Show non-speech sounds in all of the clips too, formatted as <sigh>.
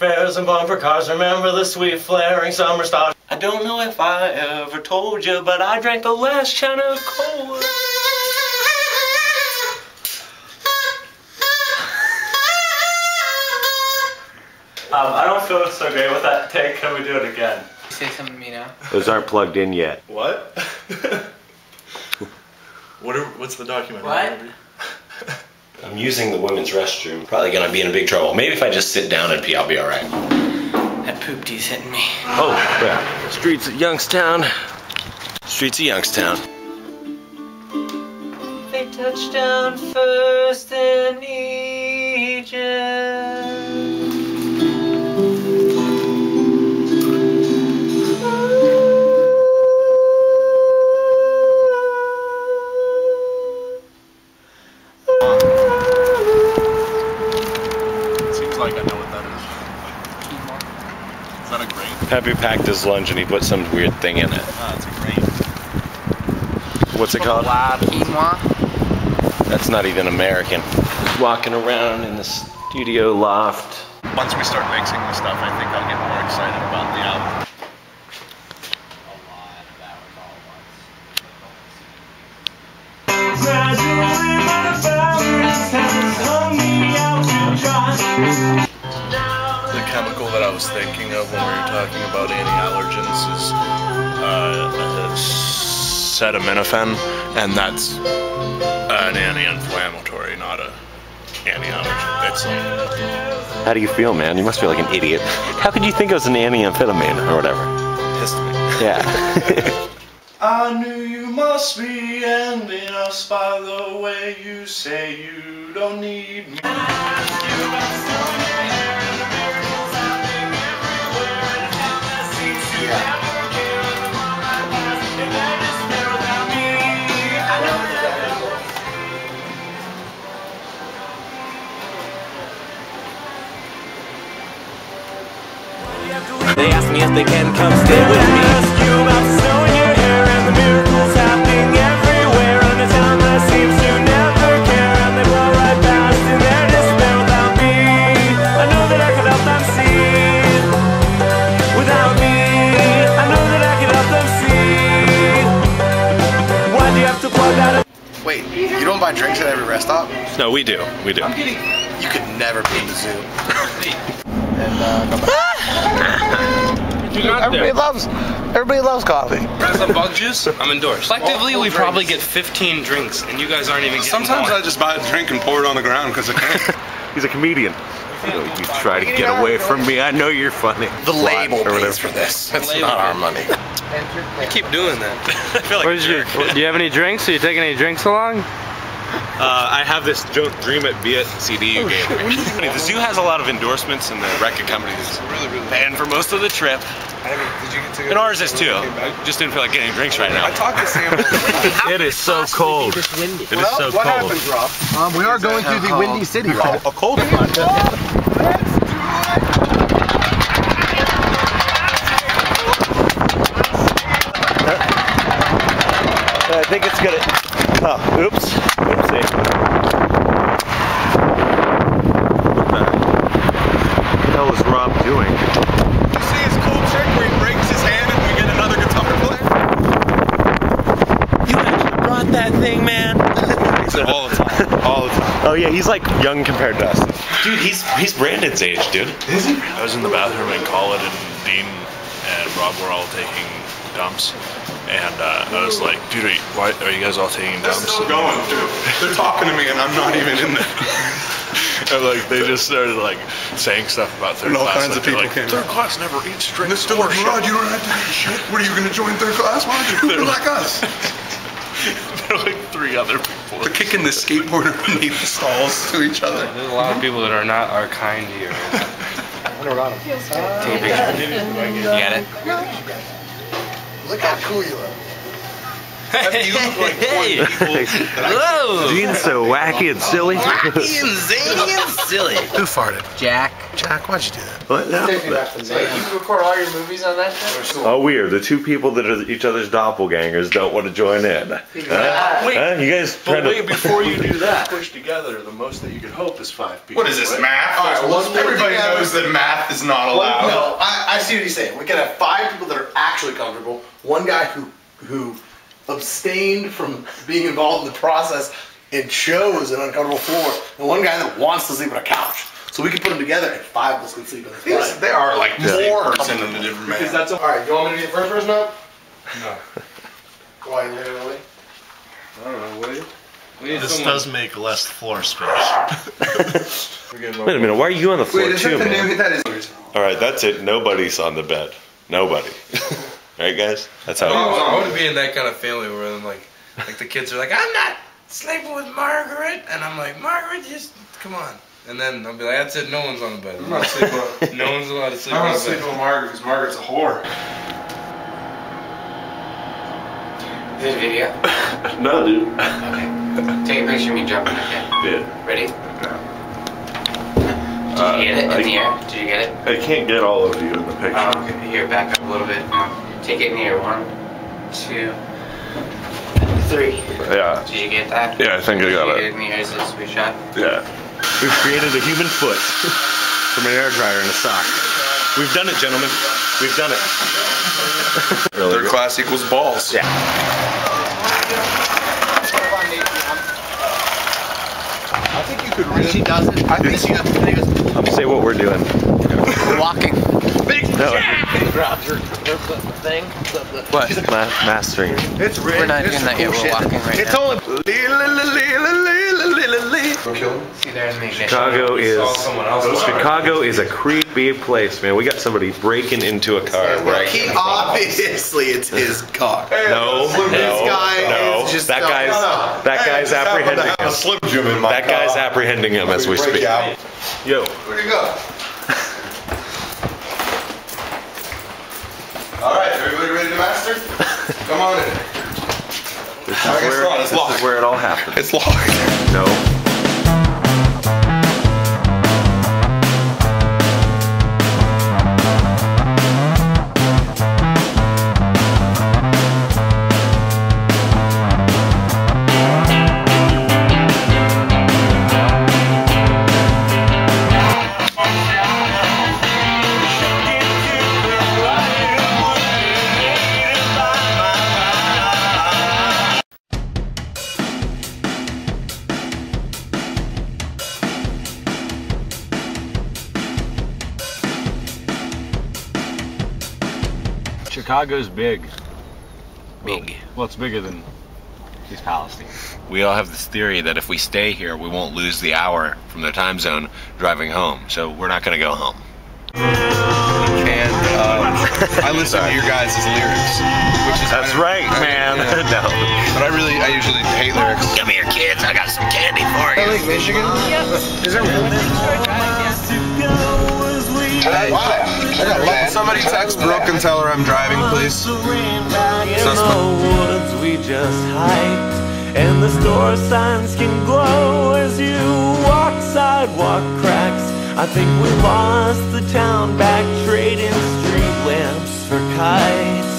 fairs and bumper cars. Remember the sweet flaring summer stars. I don't know if I ever told you, but I drank the last China Cola. Um, I don't feel so great with that take. Can we do it again? Say something to me now. Those aren't plugged in yet. What? <laughs> what are, what's the document? What? I'm using the women's restroom. Probably gonna be in a big trouble. Maybe if I just sit down and pee, I'll be alright. That poop tea's hitting me. Oh, yeah. Streets of Youngstown. Streets of Youngstown. They touched down first in Egypt. Is that a grain? Packed his lunch and he put some weird thing in it. Ah, it's a grain. What's it called? Quinoa. That's not even American. Walking around in the studio loft. Once we start mixing the stuff, I think I'll get more excited about the album. Was thinking of when we were talking about anti-allergens is uh, acetaminophen, and that's an anti-inflammatory, not a anti-allergen. It's like How do you feel, man? You must feel like an idiot. How could you think it was an anti-amphetamine or whatever? histamine. Yeah. <laughs> I knew you must be ending us by the way you say you don't need me. They ask me if they can come stay with me. No, we do. We do. I'm getting. You could never be in the Zou. <laughs> and uh, come back. Everybody loves, everybody loves coffee. some bug juice? <laughs> I'm endorsed. Collectively, we probably get 15 drinks, and you guys aren't even getting Sometimes one. I just buy a drink and pour it on the ground because I can. <laughs> He's a comedian. You, know, you try to get away from me. I know you're funny. The label Or pays for this. It's label not our money. I keep doing that. I feel like Where's your, do you have any drinks? Are you taking any drinks along? Uh, I have this Don't Dream It Be It CD you gave me. the Zou has a lot of endorsements, and the record company is paying for most of the trip. And ours is too. I just didn't feel like getting drinks right now. I talked to Sam. <laughs> It is so cold. It is so what cold. happens, Rob? Um, we are going through the Windy City, Rob. <laughs> A cold front. I think it's gonna. Oh, oops. Oopsie. What the hell is Rob doing? You see his cool trick where he breaks his hand and we get another guitar player? You actually brought that thing, man. All the time. All the time. Oh yeah, he's like young compared to us. Dude, he's he's Brandon's age, dude. I was in the bathroom in college, and Dean and Rob were all taking dumps. And uh, I was like, dude, are you, why are you guys all taking dumps? They're dumps? still going, dude. They're talking to me and I'm not even in there. <laughs> And like they just started like saying stuff about third And all class. kinds like, of people like, came Third class never eats And they're drinks still or like. Rod, you don't have to do shit. What are you going to join third class? Why don't you? <laughs> You're like us. <laughs> <laughs> there are like three other people. They're kicking the skateboarder beneath the stalls to each other. There's a lot of people that are not our kind here. Take a picture. You got it? Look how cool you look. You look like four people that I- Gene's so wacky and silly. silly. <laughs> Who farted? Jack. Jack, why'd you do that? What now? You record all your movies on that show? Oh, weird. The two people that are each other's doppelgangers don't want to join in. Huh? Wait, Huh? You guys but trying wait, to... before you do that, <laughs> push together, the most that you could hope is five people. What is this, right? math? All right, well, let's Everybody together. knows that math is not allowed. No, I, I see what he's saying. We can have five people that are actually comfortable. One guy who who abstained from being involved in the process and chose an uncomfortable floor, and one guy that wants to sleep on a couch. So we can put them together, and five of us can sleep on this Yes, bed. they are like Yeah. more person than the different Because man. that's all right. You want me to be the first person up? No. Why literally? I don't know, William. We need This someone. does make less floor space. Wait a minute. Why are you on the floor Wait, is too, that the man? new? That is. All right, that's it. Nobody's on the bed. Nobody. Right, guys? That's how it I want to be in that kind of family where I'm like, like the kids are like, I'm not sleeping with Margaret, and I'm like, Margaret, just come on. And then I'll be like, that's it, no one's on the bed. I'm not sleeping with. <laughs> No one's allowed to sleep I'm not the sleeping bed. with Margaret because Margaret's a whore. Is this video? <laughs> No, dude. Okay. Take a picture of me jumping again. Yeah. Ready? Did Uh, you get it in I- the air? Did you get it? I can't get all of you in the picture. Oh, okay. Here, back up a little bit. No. Take it in the. One, two, three. Yeah. Did you get that? Yeah, I think I Did got you it. get it in the this a sweet shot? Yeah. We've created a human foot <laughs> from an air dryer and a sock. We've done it, gentlemen. We've done it. <laughs> really Third good. class equals balls. Yeah. I think you could really. She doesn't. I think she does. Say what we're doing. We're walking. No, Grabs her, her thing. what? Ma- mastering. It's red. We're not doing that yet. We're walking right It's now. only. See, there's the ignition. Chicago is Saw someone else. Chicago is a creepy place, man. We got somebody breaking into a car right He in front of us. obviously it's his car. No, This no, guy no. is just That guy's No, that guy's apprehending him. Slim Jim in my That guy's apprehending him as we Break speak. out. Yo, Where'd you go? All right, everybody Come on in. this is where this is where it all happens. It's locked. No. Chicago's big. Big. Well, it's bigger than East Palestine. We all have this theory that if we stay here, we won't lose the hour from the time zone driving home. So we're not going to go home. And um, <laughs> I listen to your guys' lyrics, which is That's right, man. <laughs> no. But I really, I usually hate lyrics. Come here, kids. I got some candy for you. Lake Michigan? Is there Wow. I got land. Somebody text Brooke and tell her I'm driving, please. woods we just hiked And the store signs can glow as you walk sidewalk cracks I think we lost the town back trading street lamps for kites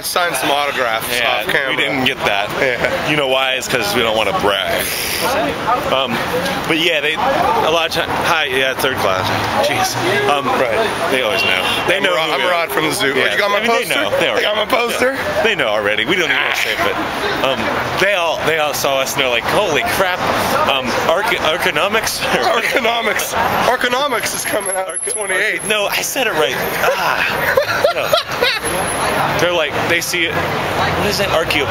I signed some autographs Yeah, off camera. we didn't get that. You know why? It's because we don't want to brag. Um, but yeah, they a lot of times. Hi, yeah, third class. Jeez. Um, right. They always know. They I'm know. Rod- I'm. Rod from the Zou. Yeah. You got I my mean, poster? They know. They, You got my poster? Yeah. They know already. We don't even to say it, but um, they all they all saw us and they're like, holy crap. Um, economics. <laughs> Arconomics. Arconomics is coming out 28. No, I said it right. Ah. No. They're like, they see it. What is that? Archeo.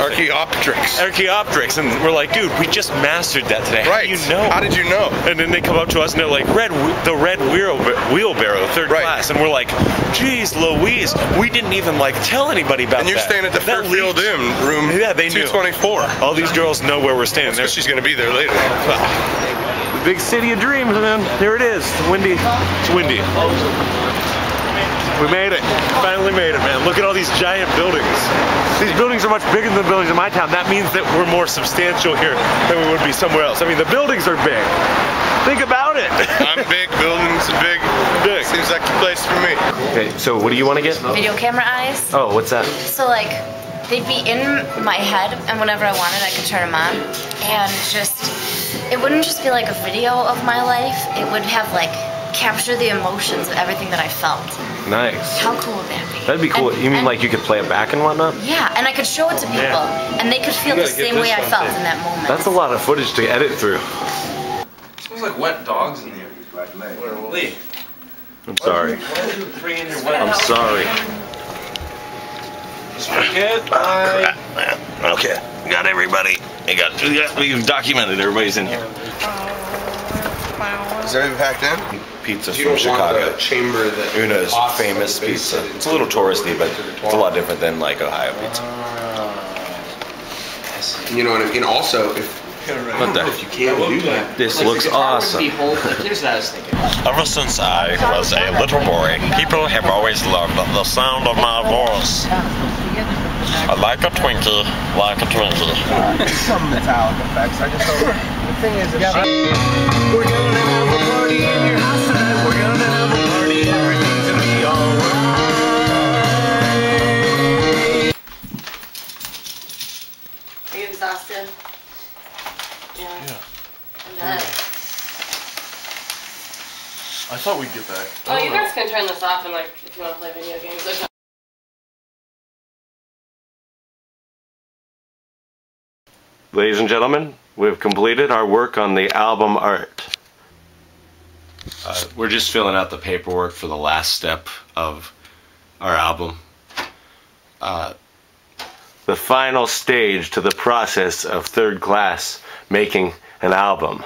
Archaeopteryx. Archaeopteryx. And we're like, dude, we just mastered that today. How Right. do you know? How did you know? And then they come up to us and they're like, red, the red wheel, wheelbarrow, third Right. class. And we're like, geez, Louise, we didn't even like tell anybody about that. And you're that. staying at the That Fairfield leaked. Inn, room Yeah, they knew. 224. All these girls know where we're standing. They're She's gonna be there later. the big city of dreams, man. Here it is. It's windy. It's windy. We made it. Finally made it, man. Look at all these giant buildings. These buildings are much bigger than the buildings in my town. That means that we're more substantial here than we would be somewhere else. I mean, the buildings are big. Think about it. I'm big. Buildings are big. Big. Seems like the place for me. Okay, so what do you want to get? Video camera eyes. Oh, what's that? So like they'd be in my head, and whenever I wanted, I could turn them on, and just it wouldn't just be like a video of my life. It would have like capture the emotions of everything that I felt. Nice. How cool would that be? That'd be cool. And- You mean and- like you could play it back and whatnot? Yeah, and I could show it to people, Yeah. and they could feel the same way I felt thing. in that moment. That's a lot of footage to edit through. smells like wet dogs in here. Lee. I'm sorry. Why did you bring in your wet I'm sorry. Forget I. Okay, got everybody. We got, we got we've documented everybody's in here. Oh. Is everything packed in? Pizza You from don't want Chicago. the chamber that Uno's famous base pizza. it It's a little touristy, but it's a lot different than like Ohio pizza. Ah. You know what I mean? Also, if What the? if you can't do that, This looks awesome. Here's what I was thinking. Ever since I was a little boy, people have always loved the sound of my voice. I like a Twinkie, like a Twinkie. Some metallic effects. I just don't. The thing is, can turn this off and like if you want to play video games. Like, Ladies and gentlemen, we've completed our work on the album art. Uh, we're just filling out the paperwork for the last step of our album. Uh, the final stage to the process of third class making an album.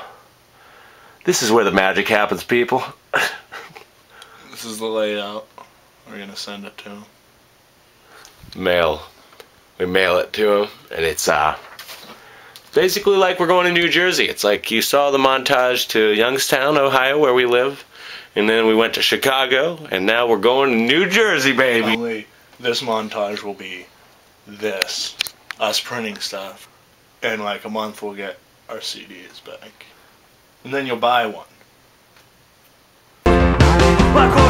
This is where the magic happens, people. This is the layout. We're gonna send it to him. mail. We mail it to him, and it's uh basically like we're going to New Jersey. It's like you saw the montage to Youngstown, Ohio, where we live, and then we went to Chicago, and now we're going to New Jersey, baby. Only this montage will be this, us printing stuff. In like a month, we'll get our CDs back, and then you'll buy one. Like horses